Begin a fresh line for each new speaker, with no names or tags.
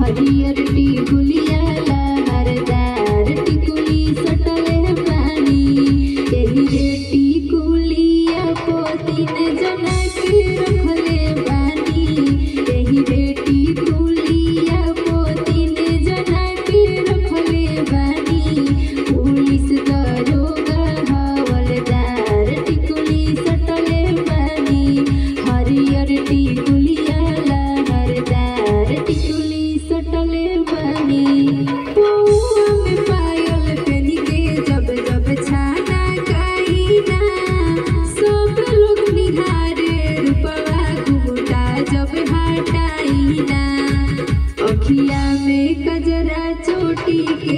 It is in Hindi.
हरियर अखिया में कजरा चोटी के